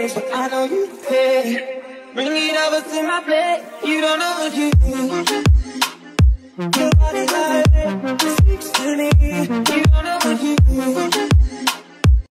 ways, but I know you care. Bring it over to my plate. You don't know what you do. Your body's like six to me. You